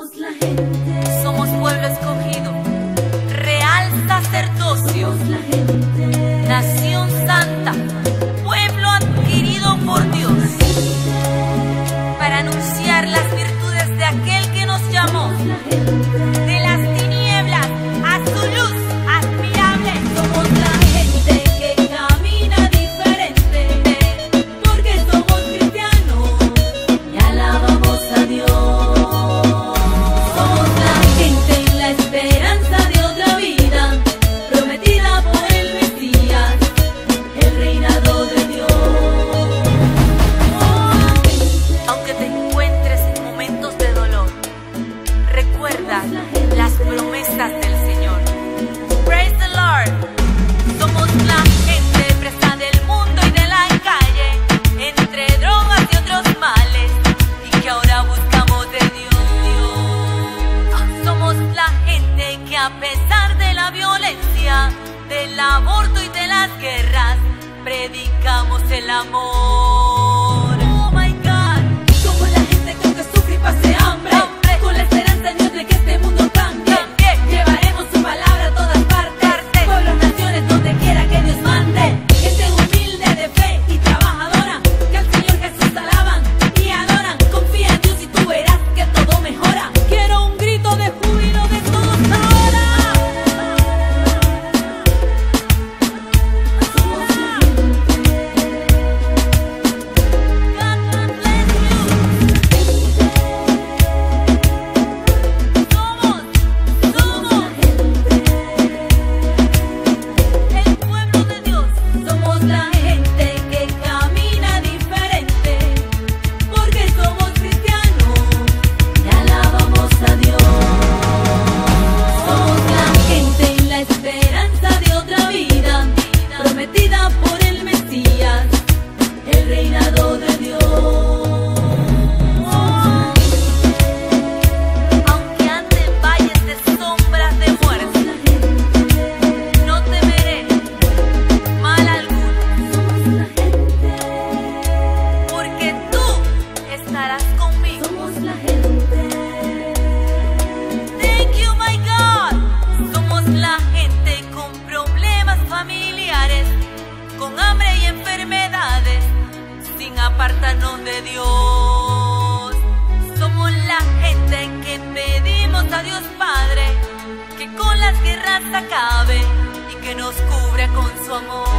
Somos la gente. Somos pueblo escogido. Real sacerdocio. Nación santa. Pueblo adquirido por Dios. Para anunciar las virtudes de aquel que nos llamó. De las tinieblas a su luz. a pesar de la violencia, del aborto y de las guerras, predicamos el amor. apártanos de Dios. Somos la gente que pedimos a Dios Padre que con las guerras acabe y que nos cubra con su amor.